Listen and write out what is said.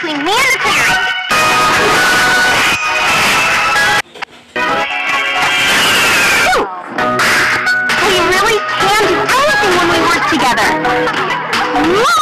between me and the clearing. Phew. We really can do anything when we work together. Whoa!